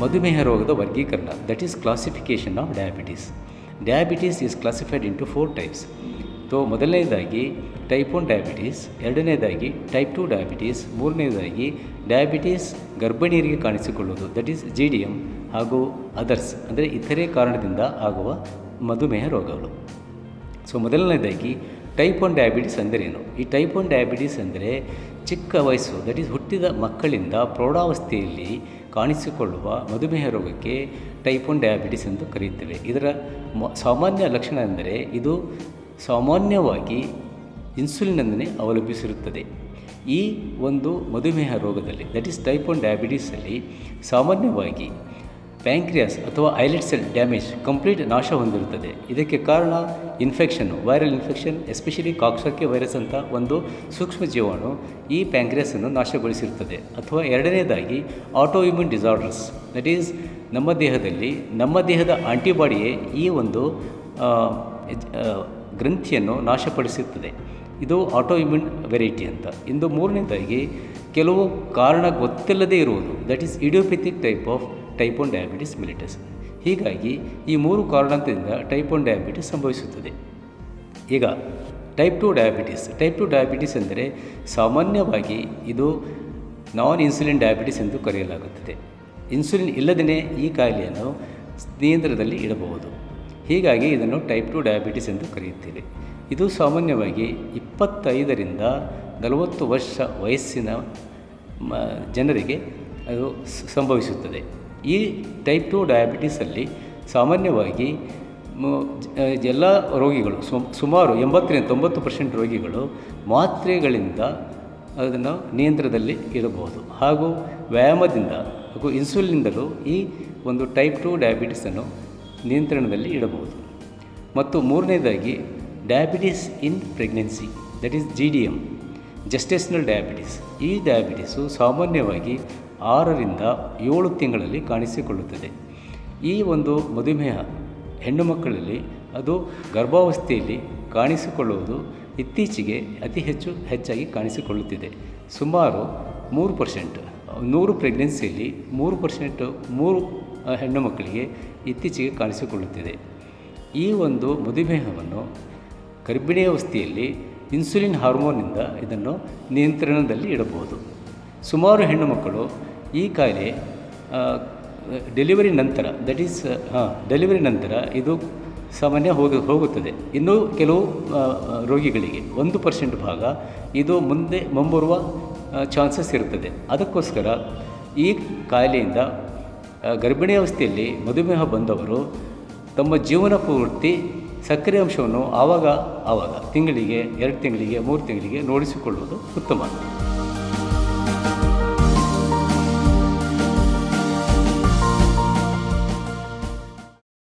ಮಧುಮೇಹ ರೋಗದ ವರ್ಗೀಕರಣ that is classification of diabetes diabetes is classified into four types so ಮೊದಲನೇದಾಗಿ ಟೈಪ್ ಒನ್ ಡಯಾಬಿಟೀಸ್ ಎರಡನೇದಾಗಿ ಟೈಪ್ ಟು ಡಯಾಬಿಟೀಸ್ ಮೂರನೇದಾಗಿ ಡಯಾಬಿಟೀಸ್ ಗರ್ಭಿಣಿಯರಿಗೆ ಕಾಣಿಸಿಕೊಳ್ಳುವುದು that is G D M ಹಾಗೂ ಅದರ್ಸ್ ಅಂದರೆ ಇತರೆ ಕಾರಣದಿಂದ ಆಗುವ ಮಧುಮೇಹ ರೋಗಗಳು. ಸೊ ಮೊದಲನೇದಾಗಿ ಟೈಪ್ ಒನ್ ಡಯಾಬಿಟೀಸ್ ಅಂದರೇನು? ಈ ಟೈಪ್ ಒನ್ ಡಯಾಬಿಟಿಸ್ ಅಂದರೆ ಚಿಕ್ಕ ವಯಸ್ಸು ದಟ್ ಈಸ್ ಹುಟ್ಟಿದ ಮಕ್ಕಳಿಂದ ಪ್ರೌಢಾವಸ್ಥೆಯಲ್ಲಿ ಕಾಣಿಸಿಕೊಳ್ಳುವ ಮಧುಮೇಹ ರೋಗಕ್ಕೆ ಟೈಪ್ ಒನ್ ಡಯಾಬಿಟಿಸ್ ಎಂದು ಕರೆಯುತ್ತೇವೆ. ಇದರ ಸಾಮಾನ್ಯ ಲಕ್ಷಣ ಎಂದರೆ ಇದು ಸಾಮಾನ್ಯವಾಗಿ ಇನ್ಸುಲಿನನ್ನೇ ಅವಲಂಬಿಸಿರುತ್ತದೆ. ಈ ಒಂದು ಮಧುಮೇಹ ರೋಗದಲ್ಲಿ ದಟ್ ಈಸ್ ಟೈಪ್ ಒನ್ ಡಯಾಬಿಟೀಸಲ್ಲಿ ಸಾಮಾನ್ಯವಾಗಿ ಪ್ಯಾಂಕ್ರಿಯಾಸ್ ಅಥವಾ ಐಲೆಟ್ ಸೆಲ್ ಡ್ಯಾಮೇಜ್ ಕಂಪ್ಲೀಟ್ ನಾಶ ಹೊಂದಿರುತ್ತದೆ. ಇದಕ್ಕೆ ಕಾರಣ infection viral infection, especially coxsackie virus ಅಂತ ಒಂದು ಸೂಕ್ಷ್ಮ ಜೀವಾಣು ಈ ಪ್ಯಾಂಕ್ರಿಯಾಸನ್ನು ನಾಶಗೊಳಿಸಿರುತ್ತದೆ. ಅಥವಾ ಎರಡನೇದಾಗಿ auto immune disorders that is ನಮ್ಮ ದೇಹದಲ್ಲಿ, ನಮ್ಮ ದೇಹದ ಆಂಟಿಬಾಡಿಯೇ ಈ ಒಂದು ಗ್ರಂಥಿಯನ್ನು ನಾಶಪಡಿಸುತ್ತದೆ. ಇದು ಆಟೋ ಇಮ್ಯೂನ್ ವೆರೈಟಿ ಅಂತ. ಇಂದು ಮೂರನೇದಾಗಿ, ಕೆಲವು ಕಾರಣ ಗೊತ್ತಿಲ್ಲದೇ ಇರುವುದು that is idiopathic type of type one diabetes mellitus ಹೀಗಾಗಿ ಈ ಮೂರು ಕಾರಣದಿಂದ ಟೈಪ್ ಒನ್ ಡಯಾಬಿಟಿಸ್ ಸಂಭವಿಸುತ್ತದೆ. ಈಗ type two diabetes type two diabetes ಎಂದರೆ ಸಾಮಾನ್ಯವಾಗಿ ಇದು ನಾನ್ ಇನ್ಸುಲಿನ್ ಡಯಾಬಿಟಿಸ್ ಎಂದು ಕರೆಯಲಾಗುತ್ತದೆ. ಇನ್ಸುಲಿನ್ ಇಲ್ಲದೇ ಈ ಕಾಯಿಲೆಯನ್ನು ನಿಯಂತ್ರಣದಲ್ಲಿ ಇಡಬಹುದು. ಹೀಗಾಗಿ ಇದನ್ನು ಟೈಪ್ ಟು ಡಯಾಬಿಟಿಸ್ ಎಂದು ಕರೆಯುತ್ತೇವೆ. ಇದು ಸಾಮಾನ್ಯವಾಗಿ ಇಪ್ಪತ್ತೈದರಿಂದ ನಲವತ್ತು ವರ್ಷ ವಯಸ್ಸಿನ ಜನರಿಗೆ ಅದು ಸಂಭವಿಸುತ್ತದೆ. ಈ ಟೈಪ್ ಟು ಡಯಾಬಿಟೀಸಲ್ಲಿ ಸಾಮಾನ್ಯವಾಗಿ ಎಲ್ಲ ರೋಗಿಗಳು ಸುಮಾರು ಎಂಬತ್ತರಿಂದ ತೊಂಬತ್ತು ಪರ್ಸೆಂಟ್ ರೋಗಿಗಳು ಮಾತ್ರೆಗಳಿಂದ ಅದನ್ನು ನಿಯಂತ್ರಣದಲ್ಲಿ ಇರಬಹುದು ಹಾಗೂ ವ್ಯಾಯಾಮದಿಂದ ಹಾಗೂ ಇನ್ಸುಲಿನಿಂದಲೂ ಈ ಒಂದು ಟೈಪ್ ಟು ಡಯಾಬಿಟಿಸನ್ನು ನಿಯಂತ್ರಣದಲ್ಲಿ ಇಡಬಹುದು. ಮತ್ತು ಮೂರನೇದಾಗಿ diabetes in pregnancy that is G D M gestational diabetes ಈ ಡಯಾಬಿಟಿಸು ಸಾಮಾನ್ಯವಾಗಿ ಆರರಿಂದ ಏಳು ತಿಂಗಳಲ್ಲಿ ಕಾಣಿಸಿಕೊಳ್ಳುತ್ತದೆ. ಈ ಒಂದು ಮಧುಮೇಹ ಹೆಣ್ಣು ಮಕ್ಕಳಲ್ಲಿ ಅದು ಗರ್ಭಾವಸ್ಥೆಯಲ್ಲಿ ಕಾಣಿಸಿಕೊಳ್ಳುವುದು ಇತ್ತೀಚೆಗೆ ಅತಿ ಹೆಚ್ಚು ಹೆಚ್ಚಾಗಿ ಕಾಣಿಸಿಕೊಳ್ಳುತ್ತಿದೆ. ಸುಮಾರು ಮೂರು ಪರ್ಸೆಂಟ್, ನೂರು ಪ್ರೆಗ್ನೆನ್ಸಿಯಲ್ಲಿ ಮೂರು ಪರ್ಸೆಂಟ್ ಮೂರು ಹೆಣ್ಣು ಮಕ್ಕಳಿಗೆ ಇತ್ತೀಚೆಗೆ ಕಾಣಿಸಿಕೊಳ್ಳುತ್ತಿದೆ. ಈ ಒಂದು ಮಧುಮೇಹವನ್ನು ಗರ್ಭಿಣಿಯಾವಸ್ಥೆಯಲ್ಲಿ ಇನ್ಸುಲಿನ್ ಹಾರ್ಮೋನಿಂದ ಇದನ್ನು ನಿಯಂತ್ರಣದಲ್ಲಿ ಇಡಬಹುದು. ಸುಮಾರು ಹೆಣ್ಣು ಮಕ್ಕಳು ಈ ಕಾಯಿಲೆ ಡೆಲಿವರಿ ನಂತರ ದಟ್ ಈಸ್ ಹಾಂ ಡೆಲಿವರಿ ನಂತರ ಇದು ಸಾಮಾನ್ಯ ಹೋಗಿ, ಹೋಗುತ್ತದೆ. ಇನ್ನೂ ಕೆಲವು ರೋಗಿಗಳಿಗೆ ಒಂದು ಪರ್ಸೆಂಟ್ ಭಾಗ ಇದು ಮುಂದೆ ಮುಂಬರುವ ಚಾನ್ಸಸ್ ಇರುತ್ತದೆ. ಅದಕ್ಕೋಸ್ಕರ ಈ ಕಾಯಿಲೆಯಿಂದ ಗರ್ಭಿಣಿ ಅವಸ್ಥೆಯಲ್ಲಿ ಮಧುಮೇಹ ಬಂದವರು ತಮ್ಮ ಜೀವನ ಪೂರ್ತಿ ಸಕ್ಕರೆ ಅಂಶವನ್ನು ಆವಾಗ ಆವಾಗ, ತಿಂಗಳಿಗೆ, ಎರಡು ತಿಂಗಳಿಗೆ, ಮೂರು ತಿಂಗಳಿಗೆ ನೋಡಿಸಿಕೊಳ್ಳುವುದು ಉತ್ತಮ.